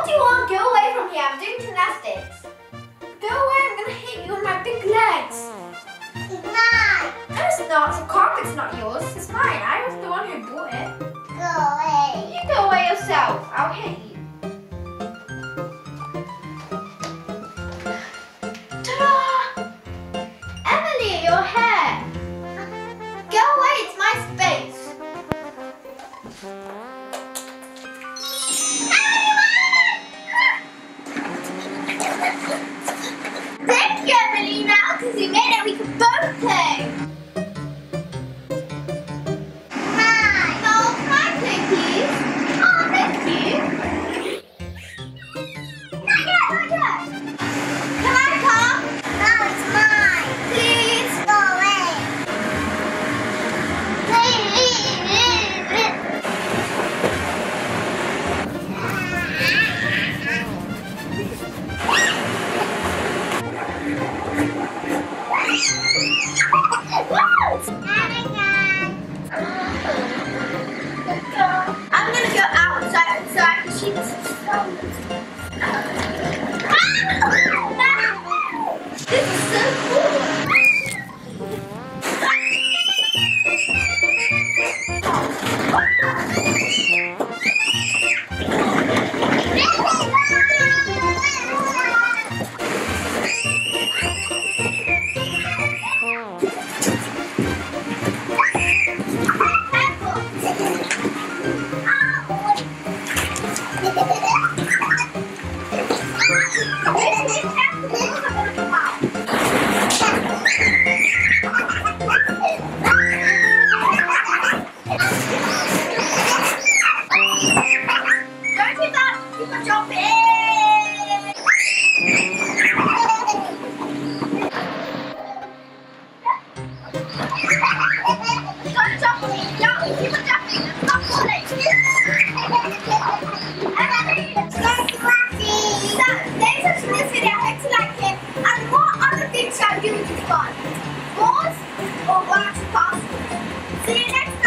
What do you want? Go away from here. I'm doing gymnastics. Go away. I'm going to hit you with my big legs. It's mine. No, it's not. The carpet's not yours. It's mine. I was the one who bought it. Go away. You go away yourself. I'll hit you. Star Machines. Uh, Ha ha ha! things are going to the Most or what possible. See you next